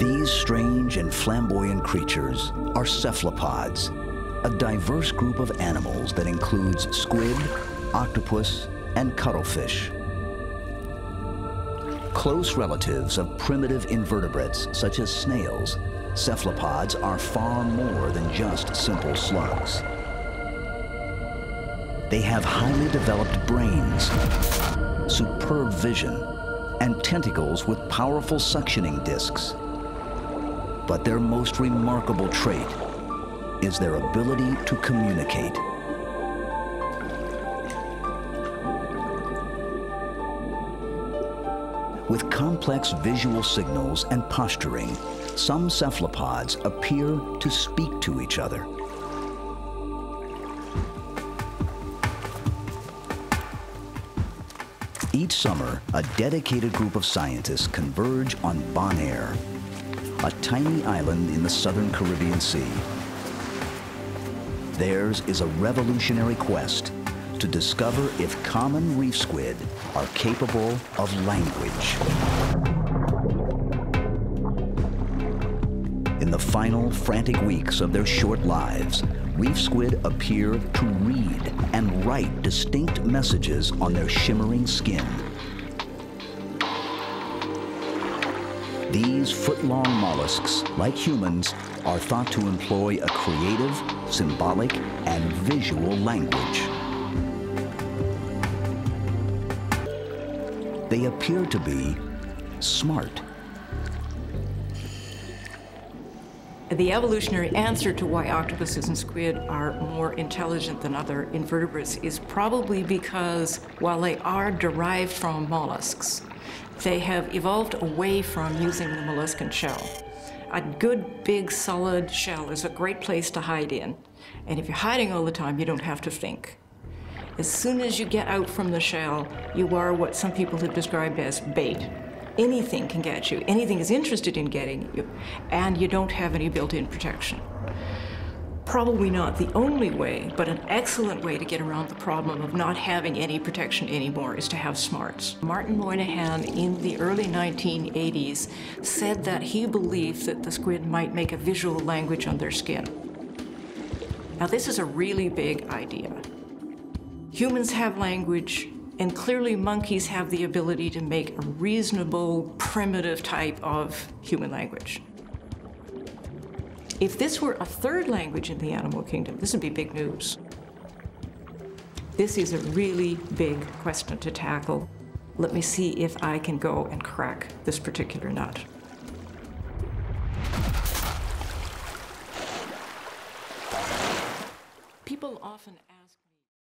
These strange and flamboyant creatures are cephalopods, a diverse group of animals that includes squid, octopus, and cuttlefish. Close relatives of primitive invertebrates such as snails, cephalopods are far more than just simple slugs. They have highly developed brains, superb vision, and tentacles with powerful suctioning discs. But their most remarkable trait is their ability to communicate. With complex visual signals and posturing, some cephalopods appear to speak to each other. Each summer, a dedicated group of scientists converge on Bonaire, a tiny island in the southern Caribbean Sea. Theirs is a revolutionary quest to discover if common reef squid are capable of language. In the final frantic weeks of their short lives, reef squid appear to read and write distinct messages on their shimmering skin. These foot-long mollusks, like humans, are thought to employ a creative, symbolic, and visual language. They appear to be smart. The evolutionary answer to why octopuses and squid are more intelligent than other invertebrates is probably because while they are derived from mollusks, they have evolved away from using the molluscan shell. A good, big, solid shell is a great place to hide in. And if you're hiding all the time, you don't have to think. As soon as you get out from the shell, you are what some people have described as bait. Anything can get you, anything is interested in getting you, and you don't have any built-in protection. Probably not the only way, but an excellent way to get around the problem of not having any protection anymore is to have smarts. Martin Moynihan in the early 1980s said that he believed that the squid might make a visual language on their skin. Now this is a really big idea. Humans have language, and clearly monkeys have the ability to make a reasonable, primitive type of human language. If this were a third language in the animal kingdom, this would be big news. This is a really big question to tackle. Let me see if I can go and crack this particular nut. People often ask